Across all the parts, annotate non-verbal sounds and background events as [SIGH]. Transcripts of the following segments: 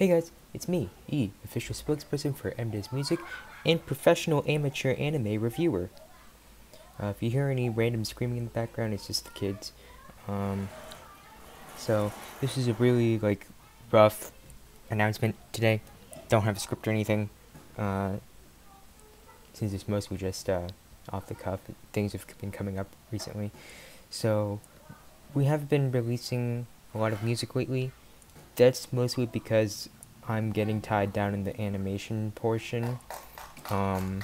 Hey guys, it's me, E, official spokesperson for M Does Music and professional amateur anime reviewer. Uh, if you hear any random screaming in the background, it's just the kids. Um, so this is a really like rough announcement today. Don't have a script or anything. Uh, since it's mostly just uh, off the cuff, things have been coming up recently. So we have been releasing a lot of music lately that's mostly because I'm getting tied down in the animation portion um,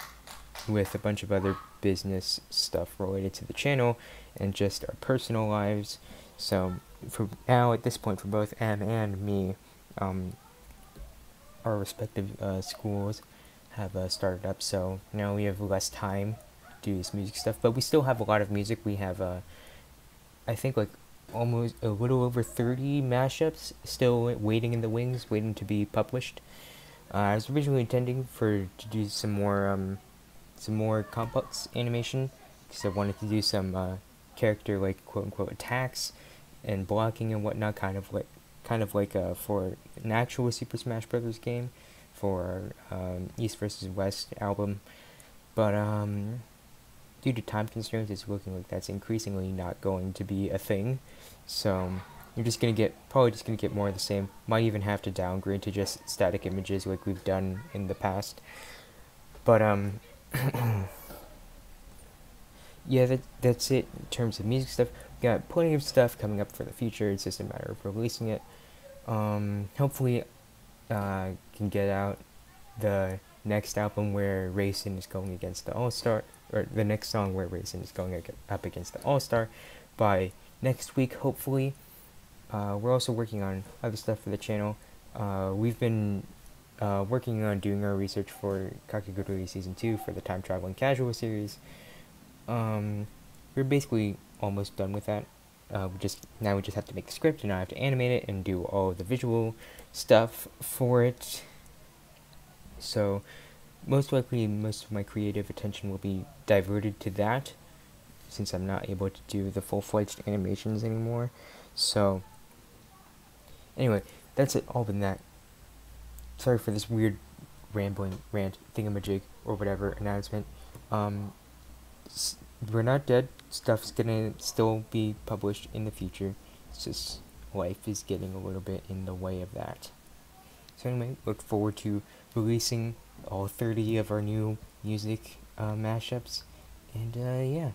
with a bunch of other business stuff related to the channel and just our personal lives. So for now, at this point, for both M and me, um, our respective uh, schools have uh, started up, so now we have less time to do this music stuff. But we still have a lot of music. We have, uh, I think, like almost a little over 30 mashups still waiting in the wings, waiting to be published. Uh, I was originally intending for to do some more um, some more complex animation because I wanted to do some uh, character like quote unquote attacks and blocking and whatnot, kind of like kind of like uh, for an actual Super Smash Brothers game for um, East versus West album, but um, due to time constraints, it's looking like that's increasingly not going to be a thing. So you're just gonna get probably just gonna get more of the same. Might even have to downgrade to just static images like we've done in the past. But um, [COUGHS] yeah, that that's it in terms of music stuff. We got plenty of stuff coming up for the future. It's just a matter of releasing it. Um, hopefully, uh, can get out the next album where Racing is going against the All Star or the next song where Racing is going up against the All Star by next week, hopefully. Uh, we're also working on other stuff for the channel. Uh, we've been uh, working on doing our research for Kakegurui Season 2 for the Time Traveling Casual series. Um, we're basically almost done with that. Uh, we just now we just have to make the script and I have to animate it and do all the visual stuff for it. So most likely most of my creative attention will be diverted to that since I'm not able to do the full-fledged animations anymore. So anyway, that's it all been that. Sorry for this weird rambling rant thingamajig or whatever announcement. Um we're not dead. Stuff's gonna still be published in the future. It's just life is getting a little bit in the way of that. So anyway, look forward to releasing all 30 of our new music uh, mashups. And uh, yeah.